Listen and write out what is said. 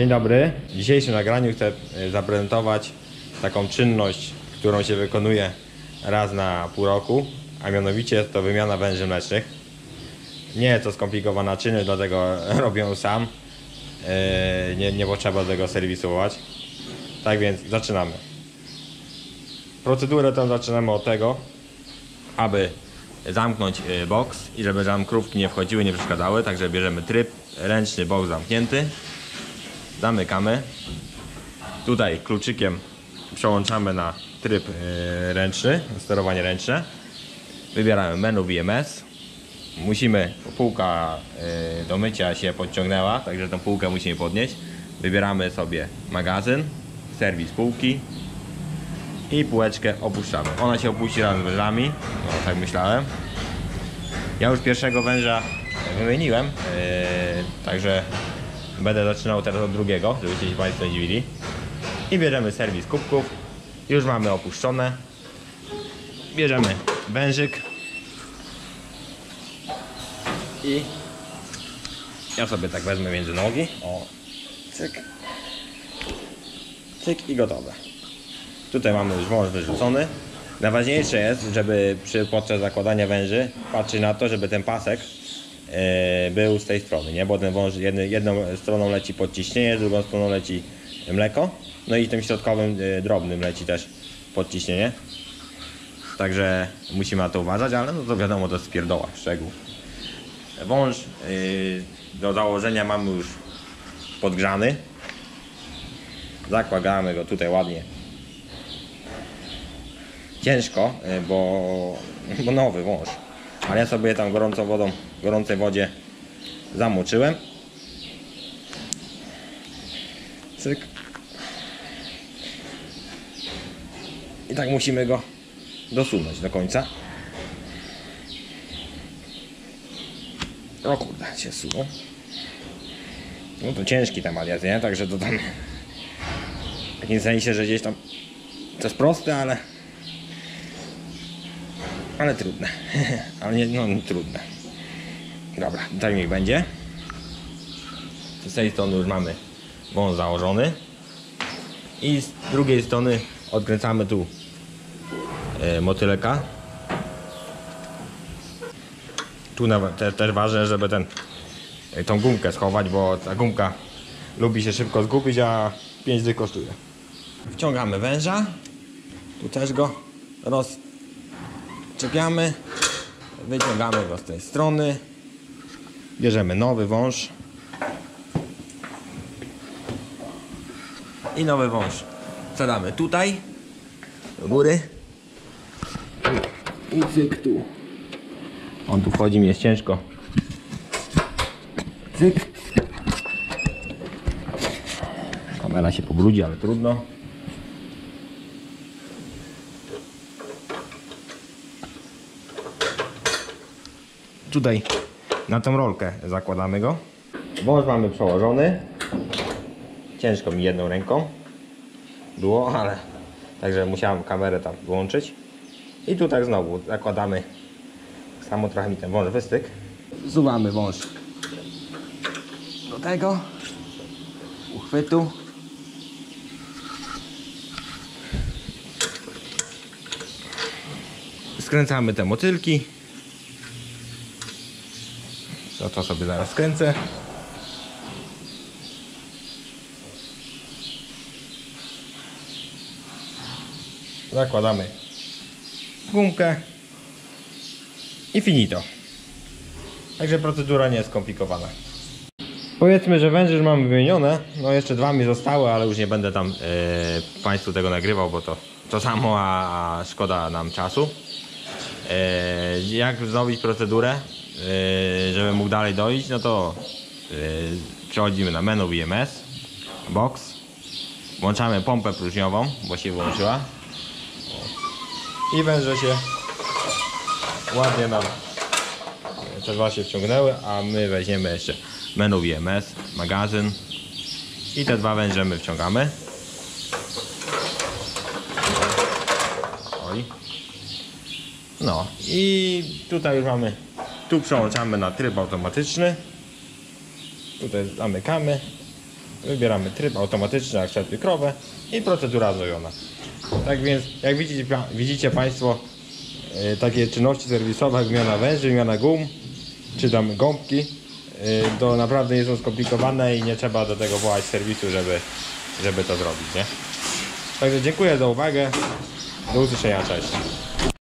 Dzień dobry. W dzisiejszym nagraniu chcę e, zaprezentować taką czynność, którą się wykonuje raz na pół roku, a mianowicie jest to wymiana węży mlecznych. Nie jest to skomplikowana czynność, dlatego robię ją sam. E, Nie, nie potrzeba tego serwisować. Tak więc zaczynamy. Procedurę tę zaczynamy od tego, aby zamknąć e, boks i żeby tam krówki nie wchodziły, nie przeszkadzały. Także bierzemy tryb ręczny, boks zamknięty. Zamykamy. Tutaj kluczykiem przełączamy na tryb e, ręczny, sterowanie ręczne. Wybieramy menu VMS. Musimy, półka e, do mycia się podciągnęła, także tą półkę musimy podnieść. Wybieramy sobie magazyn, serwis półki i półeczkę opuszczamy. Ona się opuści razem z wężami, no, tak myślałem. Ja już pierwszego węża wymieniłem, yy, także będę zaczynał teraz od drugiego, żebyście się Państwo dziwili. I bierzemy serwis kubków. Już mamy opuszczone. Bierzemy wężyk. I ja sobie tak wezmę między nogi. O, cyk. Cyk i gotowe. Tutaj mamy już wąż wyrzucony. Najważniejsze jest, żeby przy, podczas zakładania węży patrzeć na to, żeby ten pasek był z tej strony, nie? Bo ten wąż jedny, jedną stroną leci podciśnienie, drugą stroną leci mleko. No i tym środkowym e, drobnym leci też podciśnienie. Także musimy na to uważać, ale no to wiadomo, to jest pierdoła, szczegół. Wąż y, do założenia mamy już podgrzany. Zakładamy go tutaj ładnie ciężko, bo, bo nowy wąż. Ale ja sobie tam gorącą wodą, gorącej wodzie zamoczyłem. Cyk. I tak musimy go dosunąć do końca. O kurde, się sunął. No to ciężki temat jest, nie? Także to tam... W takim sensie, że gdzieś tam... To jest proste, ale... Ale trudne. ale nie, no nie trudne. Dobra, tak niech będzie. Z tej strony już mamy wąż założony. I z drugiej strony odkręcamy tu e, motyleka. Tu nawet te, też ważne, żeby ten, e, tą gumkę schować, bo ta gumka lubi się szybko zgubić, a 5 dych kosztuje. Wciągamy węża. Tu też go rozczepiamy. Wyciągamy go z tej strony. Bierzemy nowy wąż. I nowy wąż. Wsadzamy tutaj. Do góry. I cyk tu on tu wchodzi mi jest ciężko. Cyk kamera się pobrudzi, ale trudno tutaj na tą rolkę zakładamy go. Wąż mamy przełożony. Ciężko mi jedną ręką było, ale także musiałem kamerę tam włączyć. I tu tak znowu zakładamy. Samo trochę mi ten wąż wystyk. Zuwamy wąż do tego uchwytu. Skręcamy te motylki to, to sobie zaraz skręcę zakładamy gumkę i finito. Także procedura nie jest skomplikowana. Powiedzmy, że węże mamy wymienione. No jeszcze dwa mi zostały, ale już nie będę tam e, Państwu tego nagrywał, bo to to samo, a, a szkoda nam czasu. E, jak wznowić procedurę, e, żeby mógł dalej dojść, no to e, przechodzimy na menu VMS, box, włączamy pompę próżniową, bo się włączyła i węże się ładnie nam te dwa się wciągnęły, a my weźmiemy jeszcze menu VMS, magazyn i te dwa węże my wciągamy. Oj. No i tutaj już mamy, tu przełączamy na tryb automatyczny. Tutaj zamykamy Wybieramy tryb automatyczny, akceptuj krowę i procedura zrobiona. Tak więc, jak widzicie, widzicie Państwo, e, takie czynności serwisowe, jak wymiana węży, wymiana gum, czy tam gąbki, e, to naprawdę nie są skomplikowane i nie trzeba do tego wołać serwisu, żeby, żeby to zrobić, nie? Także dziękuję za uwagę. Do usłyszenia, cześć.